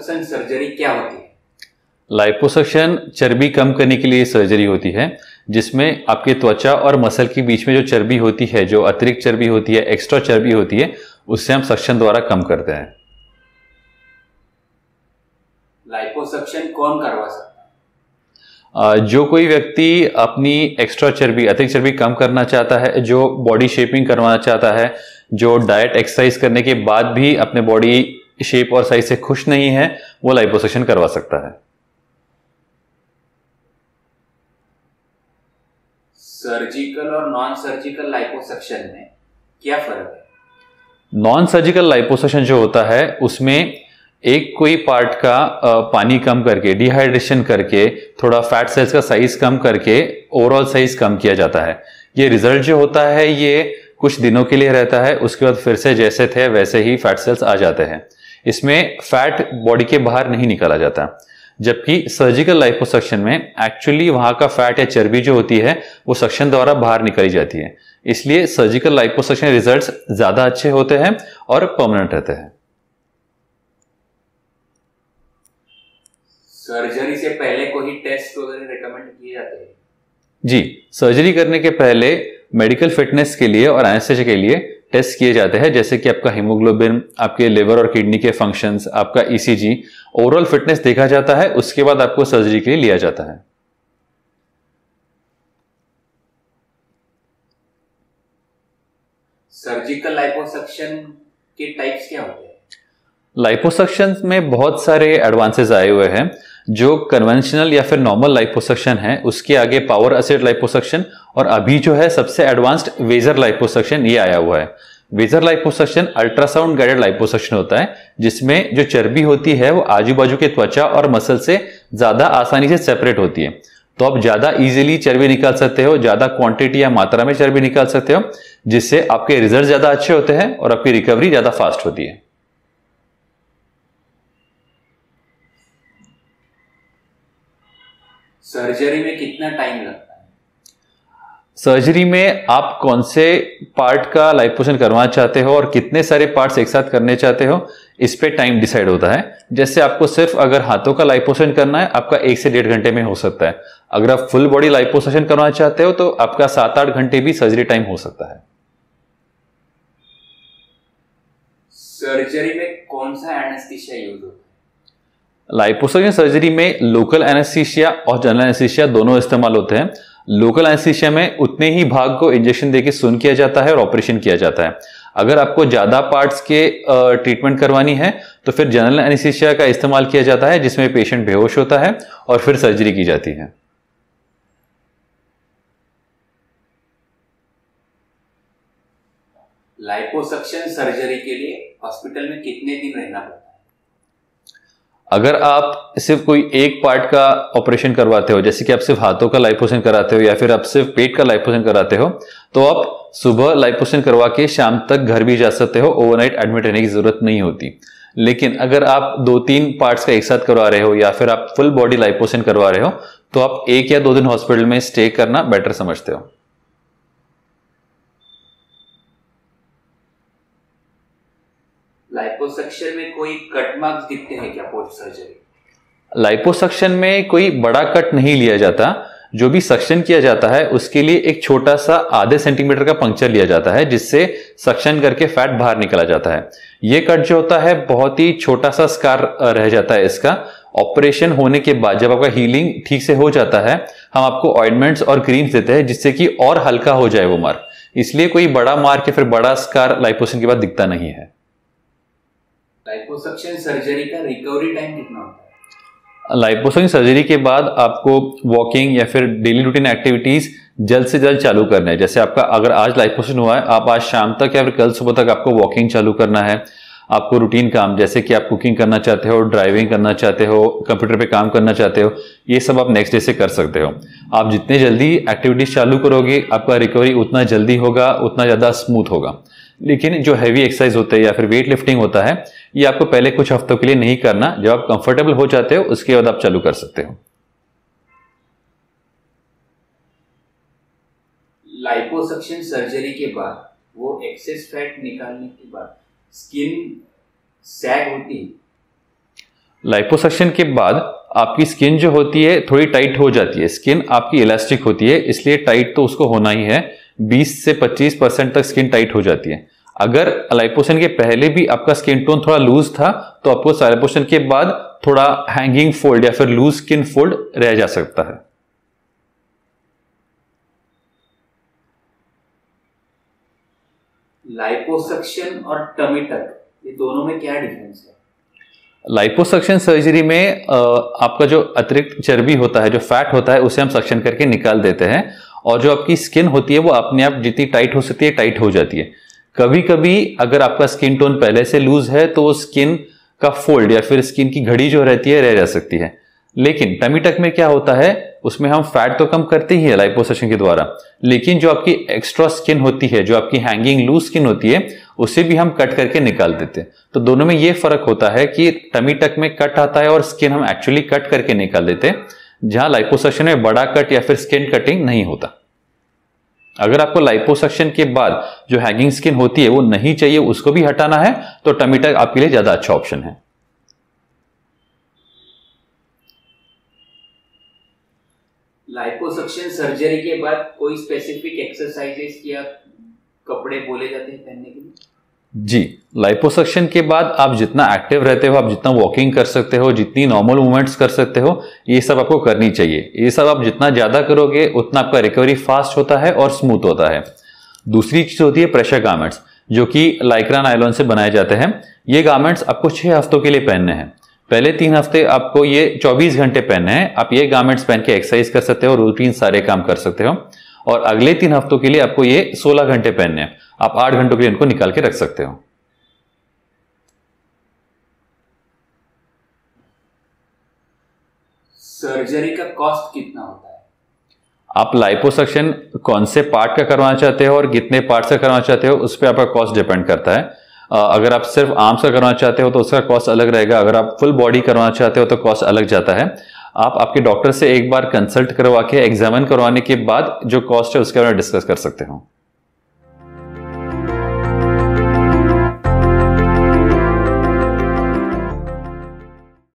Liposuction surgery क्या होती है? लाइपोसक्शन चर्बी कम करने के लिए सर्जरी होती है जिसमें आपके त्वचा और मसल के बीच में जो चर्बी होती है जो अतिरिक्त चर्बी होती है एक्स्ट्रा चर्बी होती है उससे हम सक्शन द्वारा कम करते हैं। लाइपोसक्शन कौन करवा सकता है? जो कोई व्यक्ति अपनी एक्स्ट्रा चर्बी अतिरिक्त चर्बी कम करना चाहता है जो बॉडी शेपिंग करवाना चाहता है जो डाइट एक्सरसाइज करने के बाद भी अपने बॉडी शेप और साइज़ से खुश नहीं है वो लाइपोसेशन करवा सकता है। सर्जिकल और नॉन सर्जिकल लाइपोसक्शन में क्या फ़र्क है? नॉन सर्जिकल लाइपोसेशन जो होता है उसमें एक कोई पार्ट का पानी कम करके डिहाइड्रेशन करके थोड़ा फैट सेल्स का साइज़ कम करके ओवरऑल साइज़ कम किया जाता है। ये रिज़ल्ट जो होता है ये कुछ दिनों के लिए रहता है उसके बाद फिर से जैसे थे वैसे ही फैट सेल्स आ जाते हैं। इसमें फैट बॉडी के बाहर नहीं निकाला जाता। जबकि सर्जिकल लाइपोसक्शन में एक्चुअली वहाँ का फैट या चर्बी जो होती है वो सक्शन द्वारा बाहर निकाली जाती है। इसलिए सर्जिकल लाइपोसक्शन रिजल्ट्स ज़्यादा अच्छे होते हैं और परमानेंट रहते हैं। सर्जरी से पहले कोई टेस्ट वगैरह रिकमेंड किए जाते हैं? जी सर्जरी करने के पहले मेडिकल फिटनेस के लिए और एनेस्थेसिया के लिए टेस्ट किए जाते हैं जैसे कि आपका हीमोग्लोबिन आपके लिवर और किडनी के फ़ंक्शंस आपका ईसीजी ओवरऑल फिटनेस देखा जाता है उसके बाद आपको सर्जरी के लिए लिया जाता है। सर्जिकल लाइपोसक्शन के टाइप्स क्या होते हैं? लाइपोसक्शन में बहुत सारे एडवांसेस आए हुए हैं। जो कन्वेंशनल या फिर नॉर्मल लाइपोसक्शन है, उसके आगे पावर असिड लाइपोसक्शन और अभी जो है सबसे एडवांस्ड वेजर लाइपोसक्शन ये आया हुआ है। Vaser liposuction ultrasound guided liposuction होता है, जिसमें जो चर्बी होती है वो आजू बाजू के त्वचा और मसल से ज़्यादा आसानी से सेपरेट होती है। तो आप ज़्यादा इजीली चर्बी निकाल सकते हो, ज़्यादा क्वांटिटी या मात्रा में चर्बी निकाल सकते हो, जिससे आपके रिज़ल्ट ज़्यादा अच्छे होते हैं और आपकी रिकवरी ज़्यादा फास्ट होती है। सर्जरी में कितना टाइम लगता है? सर्जरी में आप कौन से पार्ट का लाइपोशन करवाना चाहते हो और कितने सारे पार्ट्स एक साथ करने चाहते हो इस पे टाइम डिसाइड होता है। जैसे आपको सिर्फ़ अगर हाथों का लाइपोसेशन करना है आपका एक से डेढ़ घंटे में हो सकता है। अगर आप फुल बॉडी लाइपोसेशन करवाना चाहते हो तो आपका सात आठ घंटे भी सर्जरी टाइम हो सकता है। सर्जरी में कौन सा एनेस्थीसिया यूज़ होता है? लाइपोसक्शन सर्जरी में लोकल एनेस्थीसिया और जनरल एनेस्थीसिया दोनों इस्तेमाल होते हैं। लोकल एनेस्थीसिया में उतने ही भाग को इंजेक्शन देके सुन किया जाता है और ऑपरेशन किया जाता है। अगर आपको ज़्यादा पार्ट्स के ट्रीटमेंट करवानी है तो फिर जनरल एनेस्थीसिया का इस्तेमाल किया जाता है, जिसमें पेशेंट बेहोश होता है और फिर सर्जरी की जाती है। लाइपोसक्शन सर्जरी के लिए हॉस्पिटल में कितने दिन रहना पड़ता है? अगर आप सिर्फ़ कोई एक पार्ट का ऑपरेशन करवाते हो, जैसे कि आप सिर्फ़ हाथों का लाइपोशन कराते हो या फिर आप सिर्फ़ पेट का लाइपोशन कराते हो तो आप सुबह लाइपोशन करवा के शाम तक घर भी जा सकते हो। ओवरनाइट एडमिट रहने की ज़रूरत नहीं होती। लेकिन अगर आप दो तीन पार्ट्स का एक साथ करवा रहे हो या फिर आप फुल बॉडी लाइपोशन करवा रहे हो तो आप एक या दो दिन हॉस्पिटल में स्टे करना बेटर समझते हो। लाइपोसक्शन में कोई कट मार्क्स दिखते हैं क्या पोस्ट सर्जरी लाइपोसक्शन में कोई बड़ा कट नहीं लिया जाता। जो भी सक्शन किया जाता है, उसके लिए एक छोटा सा आधे सेंटीमीटर का पंक्चर लिया जाता है, जिससे सक्शन करके फैट बाहर निकला जाता है। ये कट जो होता है, बहुत ही छोटा सा स्कार रह जाता है इसका। ऑपरेशन होने के बाद, जब आपका हीलिंग ठीक से हो जाता है, हम आपको ऑइंटमेंट्स और क्रीम्स देते हैं, जिससे कि और हल्का हो जाए वो मार्क इसलिए कोई बड़ा मार्क या फिर बड़ा स्कार लाइपोसन के बाद दिखता नहीं है। लाइपोसक्शन सर्जरी का रिकवरी टाइम कितना होता है? लाइपोसक्शन सर्जरी के बाद आपको वॉकिंग या फिर डेली रूटीन एक्टिविटीज़ जल्द से जल्द चालू करना है। जैसे आपका अगर आज लाइपोसन हुआ है, आप आज शाम तक या फिर कल सुबह तक आपको वॉकिंग चालू करना है। आपको रूटीन काम, जैसे कि आप कुकिंग करना चाहते हो ड्राइविंग करना चाहते हो कंप्यूटर पे काम करना चाहते हो, ये सब आप नेक्स्ट डे से कर सकते हो। आप जितने जल्दी एक्टिविटीज़ चालू करोगे, आपका रिकवरी उतना जल्दी होगा, उतना ज़्यादा स्मूथ होगा। लेकिन जो हैवी एक्सरसाइज होते हैं या फिर वेट लिफ्टिंग होता है ये आपको पहले कुछ हफ्तों के लिए नहीं करना। जब आप कंफर्टेबल हो जाते हो उसके बाद आप चालू कर सकते हो। लाइपोसक्शन सर्जरी के बाद वो एक्सेस फैट निकालने के बाद स्किन सैग होती है। लाइपोसक्शन के बाद आपकी स्किन जो होती है थोड़ी टाइट हो जाती है। स्किन आपकी इलास्टिक होती है इसलिए टाइट तो उसको होना ही है। 20 से 25 परसेंट तक स्किन टाइट हो जाती है। अगर लाइपोशन के पहले भी आपका स्किन टोन थोड़ा लूज था तो आपको लाइपोशन के बाद थोड़ा हैंगिंग फोल्ड या फिर लूज स्किन फोल्ड रह जा सकता है। लाइपोसक्शन और टमी टक ये दोनों में क्या डिफरेंस है? लाइपोसक्शन सर्जरी में आपका जो अतिरिक्त चर्बी होता है जो फैट होता है उसे हम सक्शन करके निकाल देते हैं। और जो आपकी स्किन होती है, वो अपने आप जितनी टाइट हो सकती है टाइट हो जाती है। कभी कभी अगर आपका स्किन टोन पहले से लूज है तो वो स्किन का फोल्ड या फिर स्किन की घड़ी जो रहती है, रह जा सकती है। लेकिन टमी टक में क्या होता है, उसमें हम फैट तो कम करते ही है लाइपोसेशन के द्वारा, लेकिन जो आपकी एक्स्ट्रा स्किन होती है, जो आपकी हैंगिंग लूज स्किन होती है, उसे भी हम कट करके निकाल देते हैं। तो दोनों में ये फ़र्क होता है कि टमी टक में कट आता है और स्किन हम एक्चुअली कट करके निकाल देते जहाँ लाइपोसेशन में बड़ा कट या फिर स्किन कटिंग नहीं होता। अगर आपको लाइपोसक्शन के बाद जो हैंगिंग स्किन होती है, वो नहीं चाहिए, उसको भी हटाना है तो टमी टक आपके लिए ज़्यादा अच्छा ऑप्शन है। लाइपोसक्शन सर्जरी के बाद कोई स्पेसिफिक एक्सरसाइजेस या कपड़े बोले जाते हैं पहनने के लिए? जी लाइपोसक्शन के बाद आप जितना एक्टिव रहते हो, आप जितना वॉकिंग कर सकते हो, जितनी नॉर्मल मूवमेंट्स कर सकते हो, ये सब आपको करनी चाहिए। ये सब आप जितना ज़्यादा करोगे, उतना आपका रिकवरी फास्ट होता है और स्मूथ होता है। दूसरी चीज़ होती है प्रेशर गार्मेंट्स जो कि लाइक्रा नाइलॉन से बनाए जाते हैं। ये गार्मेंट्स आपको छह हफ्तों के लिए पहनने हैं। पहले तीन हफ़्ते आपको ये 24 घंटे पहनने हैं। आप ये गार्मेंट्स पहन के एक्सरसाइज कर सकते हो रूटीन सारे काम कर सकते हो। और अगले तीन हफ्तों के लिए आपको ये 16 घंटे पहनने हैं। आप आठ घंटों के लिए इनको निकाल के रख सकते हो। सर्जरी का कॉस्ट कितना होता है? आप लाइपोसक्शन कौन से पार्ट का करवाना चाहते हो और कितने पार्ट से करवाना चाहते हो उस पर आपका कॉस्ट डिपेंड करता है। अगर आप सिर्फ़ आर्म्स का करवाना चाहते हो तो उसका कॉस्ट अलग रहेगा अगर आप फुल बॉडी करवाना चाहते हो तो कॉस्ट अलग जाता है। आप आपके डॉक्टर से एक बार कंसल्ट करवा के एग्जामिन करवाने के बाद जो कॉस्ट है उसके बारे में डिस्कस कर सकते हो।